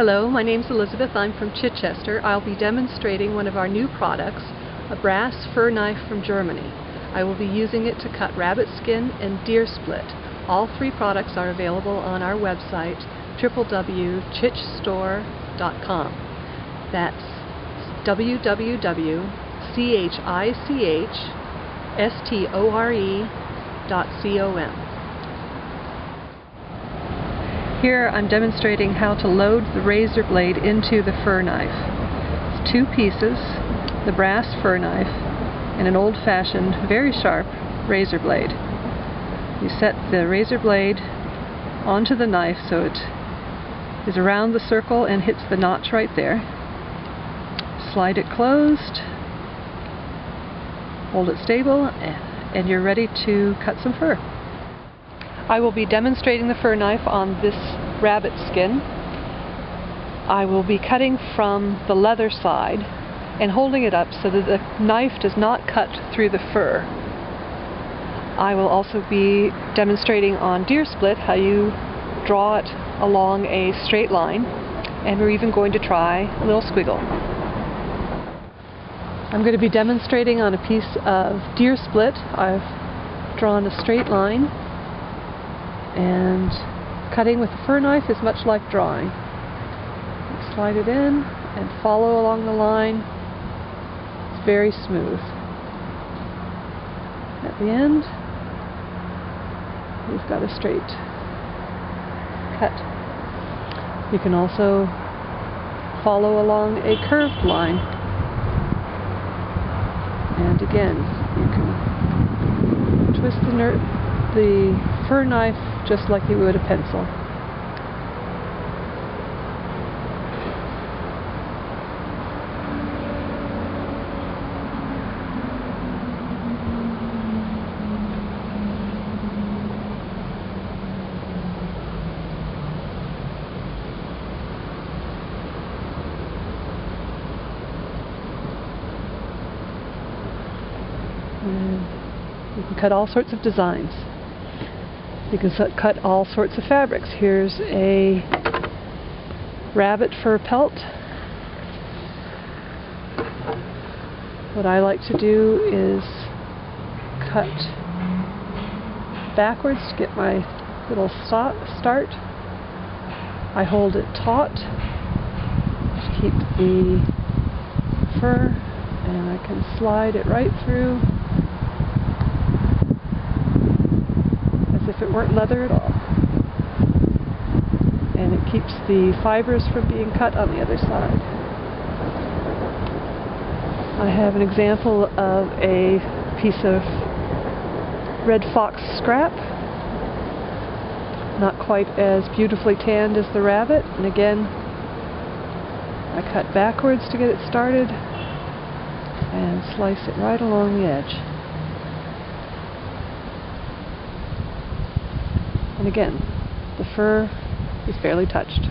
Hello, my name's Elizabeth. I'm from Chichester. I'll be demonstrating one of our new products, a brass fur knife from Germany. I will be using it to cut rabbit skin and deer split. All three products are available on our website, www.chichstore.com. That's www.chichstore.com. Here I'm demonstrating how to load the razor blade into the fur knife. It's two pieces, the brass fur knife, and an old-fashioned, very sharp razor blade. You set the razor blade onto the knife so it is around the circle and hits the notch right there. Slide it closed, hold it stable, and you're ready to cut some fur. I will be demonstrating the fur knife on this rabbit skin. I will be cutting from the leather side and holding it up so that the knife does not cut through the fur. I will also be demonstrating on deer split how you draw it along a straight line and we're even going to try a little squiggle. I'm going to be demonstrating on a piece of deer split. I've drawn a straight line and cutting with a fur knife is much like drawing. Slide it in and follow along the line. It's very smooth. At the end, we've got a straight cut. You can also follow along a curved line. And again, you can twist the, the fur knife just like you would a pencil. And you can cut all sorts of designs. You can cut all sorts of fabrics. Here's a rabbit fur pelt. What I like to do is cut backwards to get my little start. I hold it taut to keep the fur and I can slide it right through weren't leather at all. And it keeps the fibers from being cut on the other side. I have an example of a piece of red fox scrap. Not quite as beautifully tanned as the rabbit. And again, I cut backwards to get it started and slice it right along the edge. And again, the fur is barely touched.